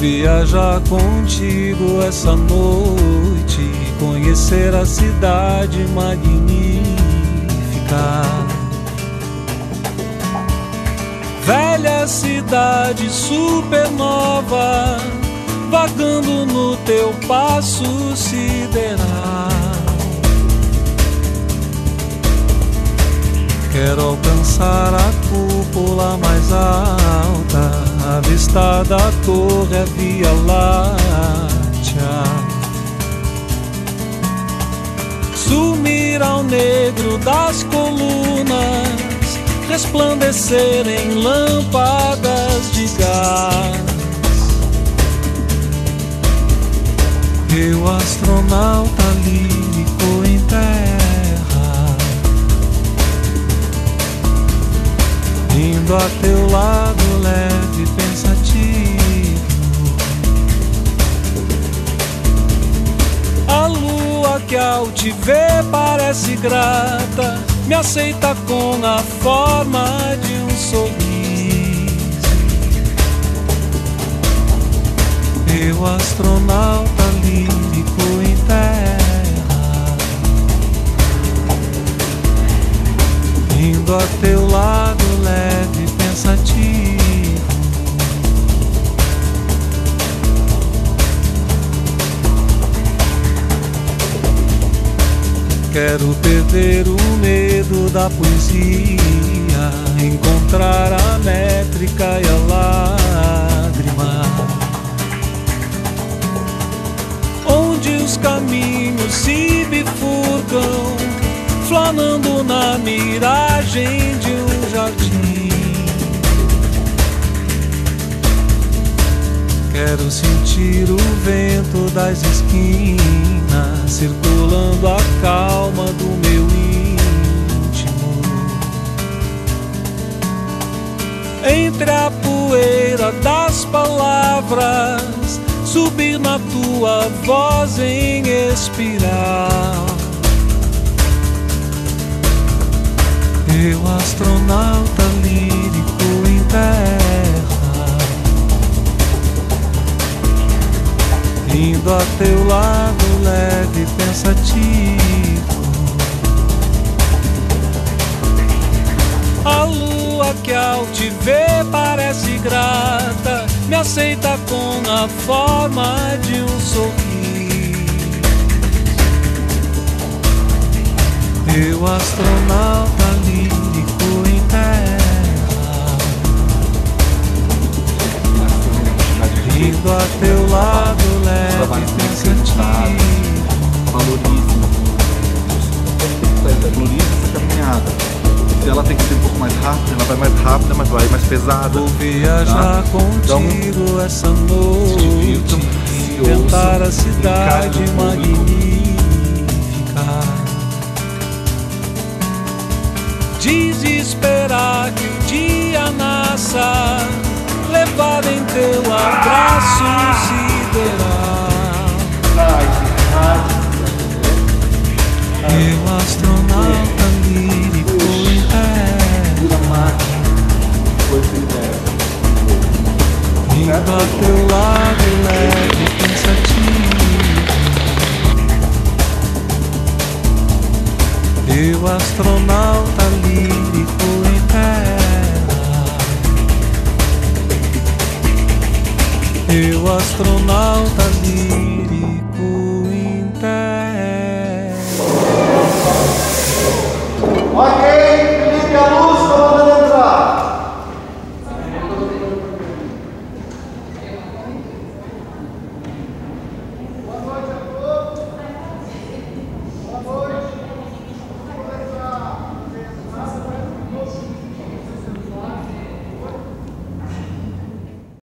viajar contigo essa noite, conhecer a cidade magnífica. Velha cidade supernova, vagando no teu passo sideral. Quero alcançar a cúpula mais alta, avistar da torre a Via Láctea. Sumir ao negro das colunas, resplandecer em lâmpadas de gás. Eu, astronauta lírico em terra, indo a teu lado leve A lua que ao te ver parece grata, me aceita com a forma de um sorriso. Eu, astronauta lírico em terra, indo a teu lado Quero perder o medo da poesia, encontrar a métrica e a lágrima. Onde os caminhos se bifurcam, flanando na miragem de um jardim. Quero sentir o vento das esquinas circulando a calma Entre a poeira das palavras, subir na tua voz em espiral. Eu, astronauta lírico em terra. Indo a teu lado leve e pensativo aceita com a forma de um sorriso. Eu astronauta lírico em terra Indo a teu lado leve pensativo Se ela tem que ser um pouco mais rápida, ela vai mais rápida, mas vai mais pesada. Vou viajar Então, contigo essa se noite divirtam e Tentar a cidade magnífica. Desesperar que o dia nasça Levar em teu abraço sideral. Eu astronauta astronauta lírico em terra Eu astronauta lírico